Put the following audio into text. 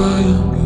bayang